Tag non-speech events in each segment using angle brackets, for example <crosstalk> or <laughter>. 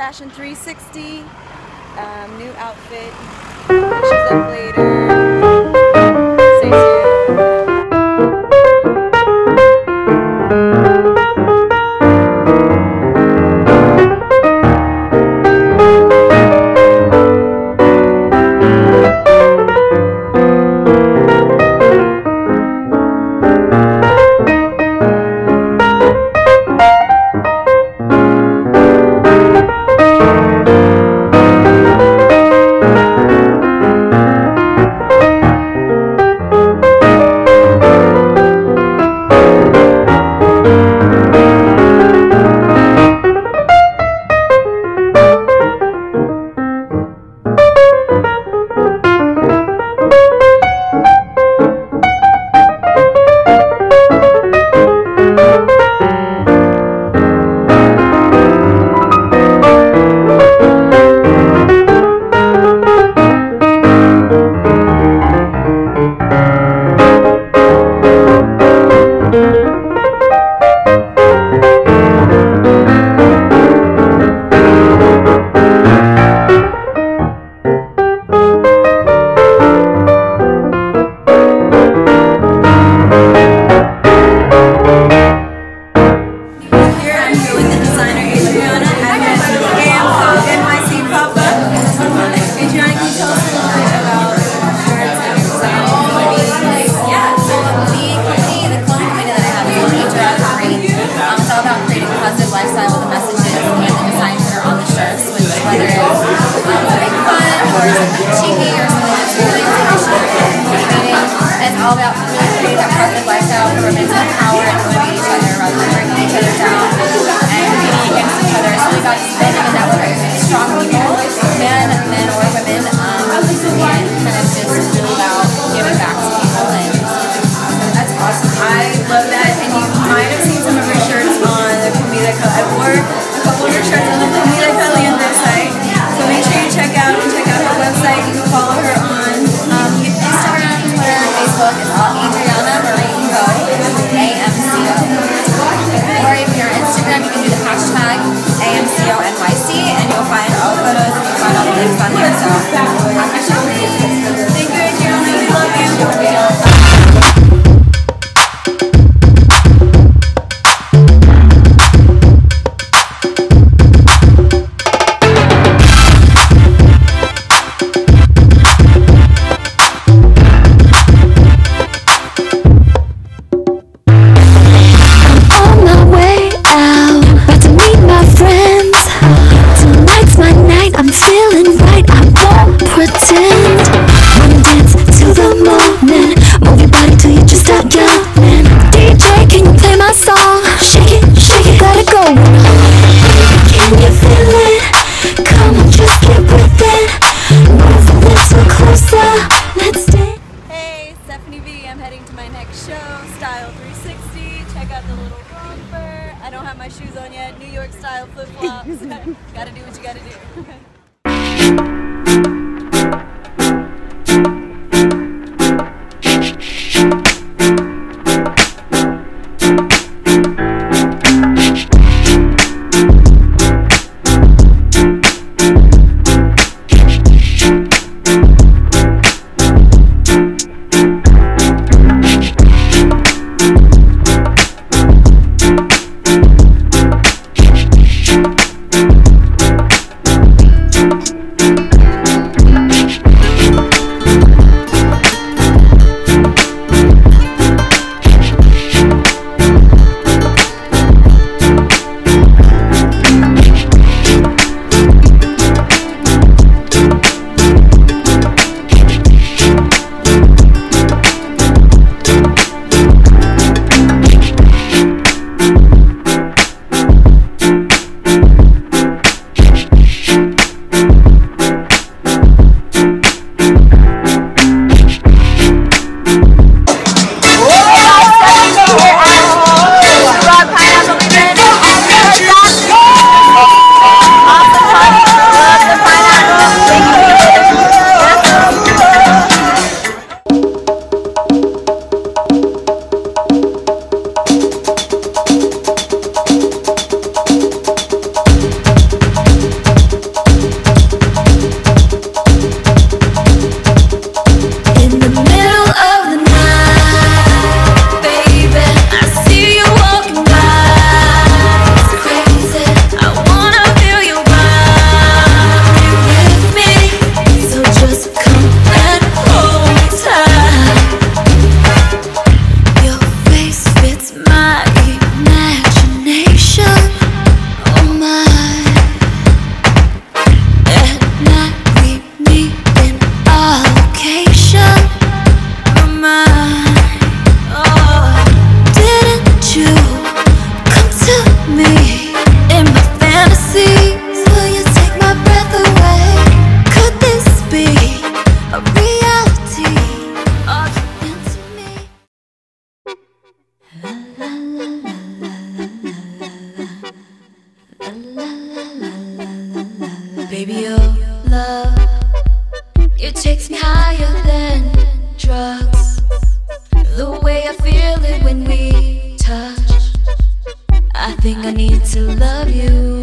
Fashion 360. Um, new outfit. She's up later. feeling right, I won't pretend. Wanna dance till the morning. Move your body till you just stop yelling DJ, can you play my song? Shake it, shake it, got it go. Can you feel it? Come on, just get with it. Move a little closer, let's dance. Hey, Stefani B, I'm heading to my next show, Style 360 Check out the little romper. I don't have my shoes on yet, New York style flip-flops. <laughs> Gotta do what you gotta do. <laughs> Baby, your love, it takes me higher than drugs. The way I feel it when we touch, I think I need to love you.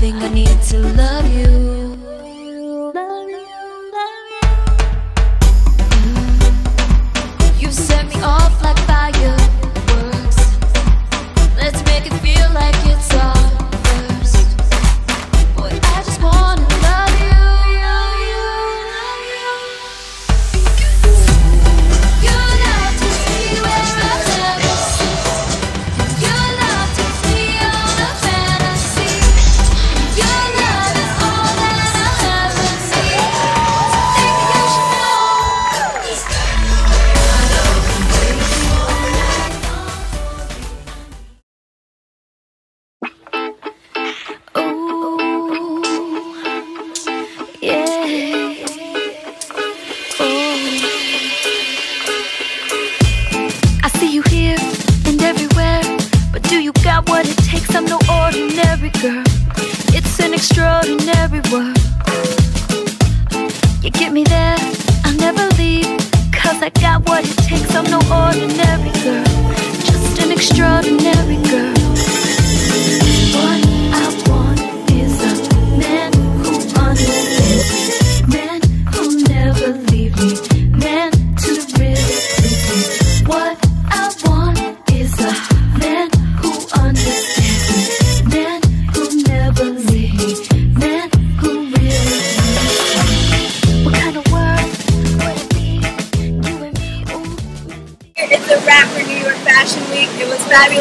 think I need to love you.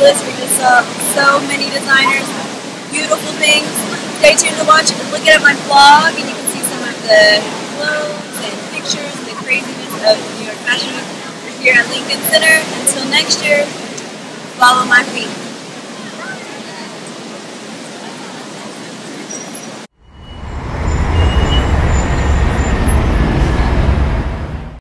list. We just saw so many designers, beautiful things. Stay tuned to watch it. Look at my blog, and you can see some of the clothes and pictures and the craziness of New York Fashion Week. We're here at Lincoln Center. Until next year, follow my feet.